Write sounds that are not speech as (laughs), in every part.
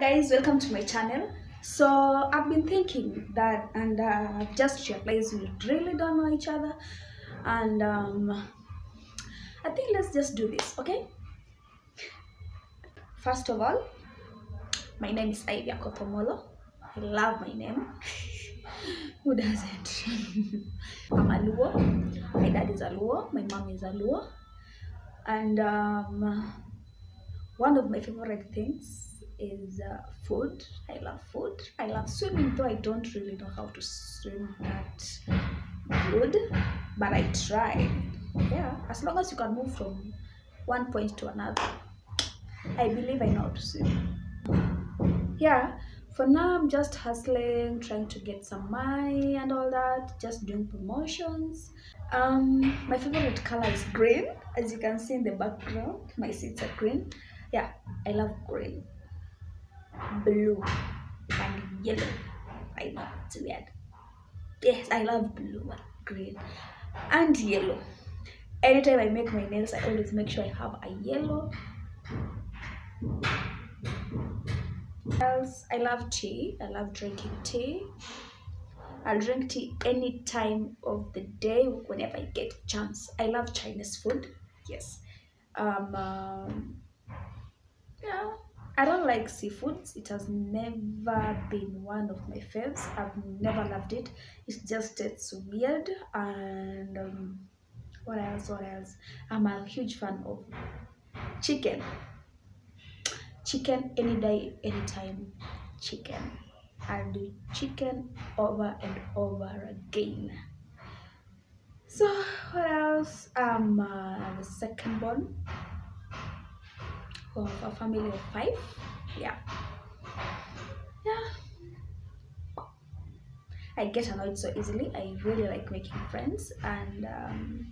guys welcome to my channel. So i've been thinking that and uh, just realized we really don't know each other. And um i think let's just do this okay? First of all my name is ivy Akoth Omollo i love my name. (laughs) Who doesn't? (laughs) I'm a luo my dad is a luo my mom is a luo and um one of my favorite things is uh, food. I love food. I love swimming, though I don't really know how to swim that good, but I try. Yeah, as long as you can move from one point to another, I believe I know how to swim. Yeah, for now I'm just hustling, trying to get some money and all that, just doing promotions. Um, my favorite color is green, as you can see in the background. My seats are green. Yeah, I love green blue and yellow. I know it's weird. Yes, I love blue and green and yellow. Anytime I make my nails, I always make sure I have a yellow. Else, I love tea. I love drinking tea. I'll drink tea any time of the day whenever I get a chance. I love Chinese food. Yes. Um, um yeah I don't like seafoods. It has never been one of my faves. I've never loved it. It's just it's weird and um, what else? What else? I'm a huge fan of chicken. Chicken any day, anytime. Chicken. I'll do chicken over and over again. So what else? I'm uh, the second born of a family of five. Yeah. Yeah. I get annoyed so easily. I really like making friends and um,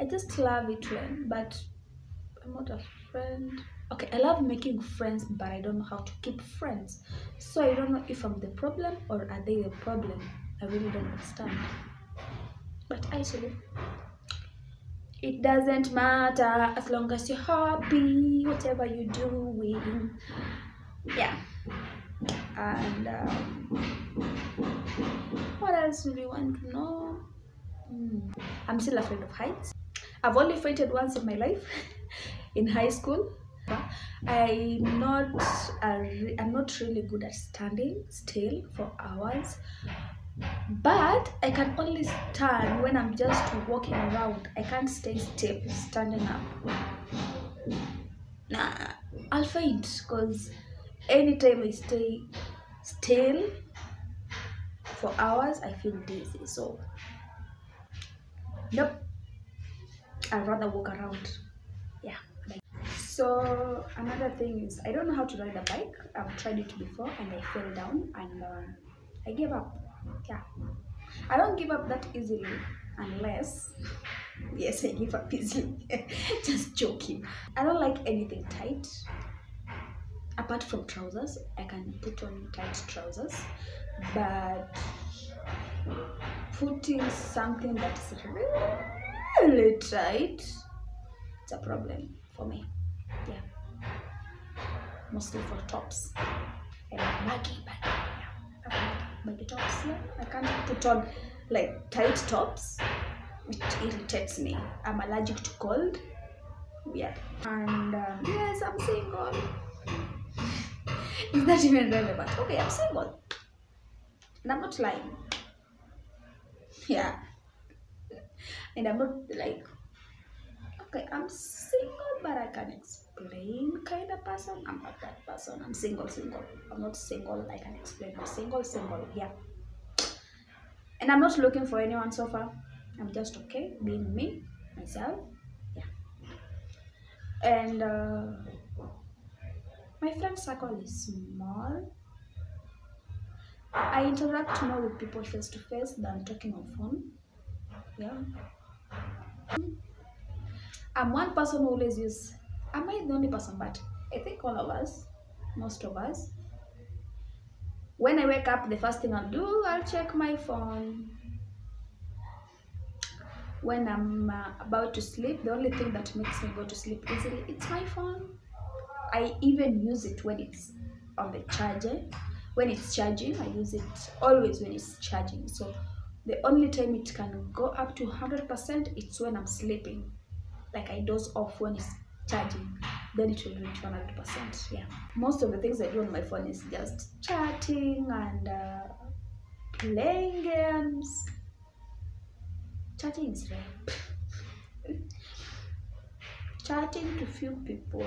I just love it when, but I'm not a friend. Okay, I love making friends, but I don't know how to keep friends. So I don't know if I'm the problem or are they the problem. I really don't understand. But i actually, it doesn't matter as long as you're happy whatever you're doing. Yeah. And um, what else do you want to know? Hmm. i'm still afraid of heights. I've only fainted once in my life (laughs) in high school. I'm not i'm not really good at standing still for hours but I can only stand when I'm just walking around. I can't stay still standing up. Nah, I'll faint because anytime I stay still for hours, I feel dizzy. So, nope. I'd rather walk around. Yeah. So another thing is I don't know how to ride a bike. I've tried it before and I fell down and uh, I gave up yeah. I don't give up that easily unless yes i give up easily. (laughs) Just joking. I don't like anything tight. Apart from trousers i can put on tight trousers. But putting something that's really tight it's a problem for me. Yeah. Mostly for tops. And baggy baggy yeah baggy tops yeah i can't put on like tight tops it irritates me. I'm allergic to cold. Yeah and um, yes i'm single is that even relevant. Okay i'm single and i'm not lying. Yeah. And i'm not like okay i'm single but i can explain kind of person. I'm not that person. I'm single single. I'm not single i can explain i'm single single yeah. And i'm not looking for anyone so far. I'm just okay being me myself yeah. And uh, my friend circle is small. I interact more with people face to face than talking on phone yeah. I'm one person who always use am I the only person? But I think all of us, most of us, when I wake up, the first thing I'll do, I'll check my phone. When I'm uh, about to sleep, the only thing that makes me go to sleep easily, it's my phone. I even use it when it's on the charger. When it's charging, I use it always when it's charging. So the only time it can go up to 100% it's when I'm sleeping. Like I doze off when it's charging, then it will reach 100%. Yeah. Most of the things I do on my phone is just chatting and uh, playing games. Chatting is (laughs) chatting to few people,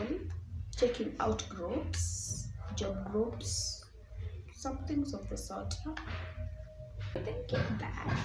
checking out groups, job groups, some things of the sort. Yeah. Thinking back,